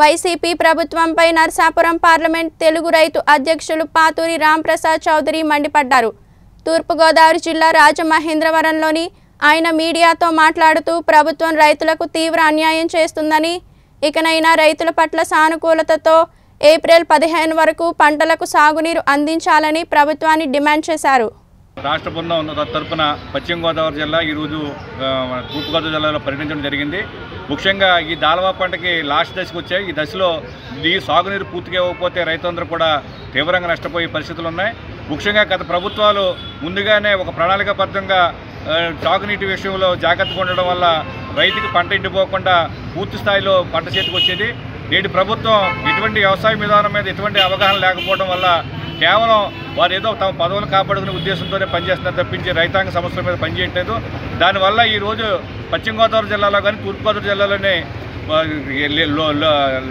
YCP ప్రభుత్వంపై Narsapuram parliament Telugu రైతు అధ్యక్షులు పాతూరి రాంప్రసాద్ చౌదరి మండిపడ్డారు. తూర్పుగోదావరి జిల్లా రాజమహేంద్రవరంలోని ఆయన మీడియాతో మాట్లాడుతూ ప్రభుత్వం రైతులకు తీవ్ర అన్యాయం చేస్తుందని ఇకనైనా రైతుల పట్ల సానుకూలతతో ఏప్రిల్ పదిహేను వరకు పంటలకు సాగునీరు అందించాలని ప్రభుత్వాన్ని డిమాండ్ చేశారు. రాష్ట్ర బృందం తరపున పశ్చిమ గోదావరి జిల్లా ఈరోజు తూర్పుగోదావరి జిల్లాలో పర్యటించడం జరిగింది. ముఖ్యంగా ఈ దాలవా పంటకి లాస్ట్ దశకు వచ్చాయి. ఈ దశలో ఈ సాగునీరు పూర్తిగా ఇవ్వకపోతే రైతులందరూ కూడా తీవ్రంగా నష్టపోయే పరిస్థితులు ఉన్నాయి. ముఖ్యంగా గత ప్రభుత్వాలు ముందుగానే ఒక ప్రణాళికాబద్ధంగా ఆ, సాగునీటి విషయంలో జాగ్రత్తగా ఉండడం వల్ల రైతుకి పంట ఎండిపోకుండా పూర్తి స్థాయిలో పంట చేతికి వచ్చేది. నేటి ప్రభుత్వం ఎటువంటి వ్యవసాయ విధానం మీద ఎటువంటి అవగాహన లేకపోవడం వల్ల కేవలం వారు ఏదో తమ పదవులు కాపాడుకునే ఉద్దేశంతోనే పనిచేస్తున్నారు తప్పించి రైతాంగ సమస్యల మీద పనిచేయట్లేదు. దానివల్ల ఈరోజు పశ్చిమ గోదావరి జిల్లాలో కానీ తూర్పుగోదావరి జిల్లాలోనే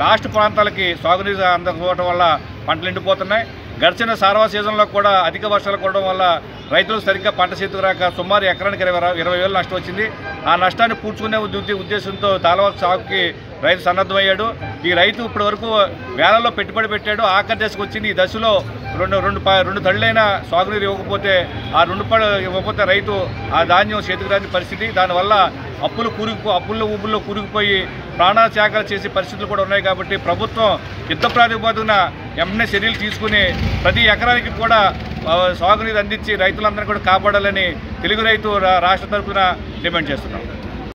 లాస్ట్ ప్రాంతాలకి సాగునీరు అందకపోవడం వల్ల పంటలు ఎండిపోతున్నాయి. గడిచిన సారవా సీజన్లో కూడా అధిక వర్షాలు పడడం వల్ల రైతులు సరిగ్గా పంట చేతికి రాక సుమారు ఎకరానికి ఇరవై ఇరవై వేలు నష్టం వచ్చింది. ఆ నష్టాన్ని పూడ్చుకునే ఉద్దేశంతో తాళవ సాగుకి రైతు సన్నద్ధమయ్యాడు. ఈ రైతు ఇప్పటి వరకు వేలలో పెట్టుబడి పెట్టాడు ఆఖరి దశకు వచ్చింది. ఈ దశలో రెండు రెండు రెండు తళ్ళైన సాగునీరు ఇవ్వకపోతే ఆ రెండు పడ ఇవ్వకపోతే రైతు ఆ ధాన్యం చేతికి రాని పరిస్థితి. దానివల్ల అప్పులు కూరుకుపో అప్పుల్లో ఊపుల్లో కూరుకుపోయి ప్రాణాల త్యాగాలు చేసే పరిస్థితులు కూడా ఉన్నాయి కాబట్టి ప్రభుత్వం యుద్ధ ప్రాతిపదికన వెంటనే చర్యలు తీసుకుని ప్రతి ఎకరానికి కూడా సాగునీరు అందించి రైతులందరినీ కూడా కాపాడాలని తెలుగు రైతు రాష్ట్ర తరఫున డిమాండ్ చేస్తున్నాం.